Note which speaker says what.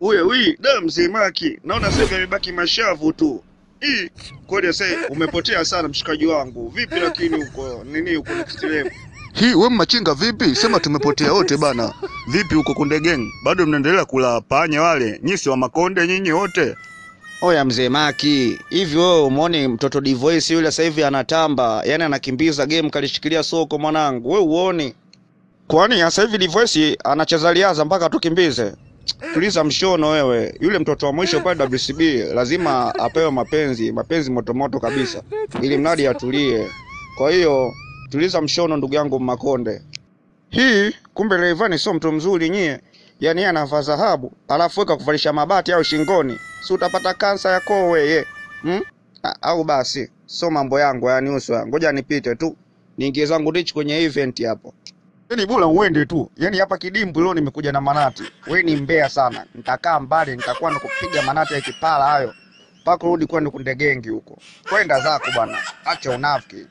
Speaker 1: Uye wi da mzee Maki, naona sasa amebaki mashavu tu. Hii kweli sasa umepotea sana mshikaji wangu. Vipi lakini uko nini uko next level? Hii we machinga vipi? Sema tumepotea wote bana. Vipi huko Konde Gang? Bado mnaendelea kula panya wale? nyisi si wa makonde nyinyi wote?
Speaker 2: Oya mzee Maki, hivi wewe umeone mtoto Divoice yule sasa hivi anatamba, yani anakimbiza game kalishikilia soko mwanangu. Wewe uone. Kwani sasa hivi Divoice anacheza liaza mpaka tukimbize? Tuliza mshono wewe. Yule mtoto wa mwisho pale WCB lazima apewe mapenzi, mapenzi motomoto kabisa, ili mradi atulie. Kwa hiyo tuliza mshono ndugu yangu Makonde. Hii kumbe Rayvanny sio mtu mzuri nyie. Yaani yeye anavaa dhahabu, alafu weka kuvalisha mabati au shingoni. Si utapata kansa ya koo weye. Hmm? Au basi sio mambo yangu yani uswa Ngoja nipite tu. Niingie zangu rich kwenye event hapo. Yaani bora uende tu. Yaani hapa kidimbu leo nimekuja na manati. Wewe ni mbea sana. Nitakaa mbali nitakuwa nakupiga manati ya kipala hayo. Mpaka rudi kwenda kundegengi huko. Kwenda zako bwana. Acha unafiki.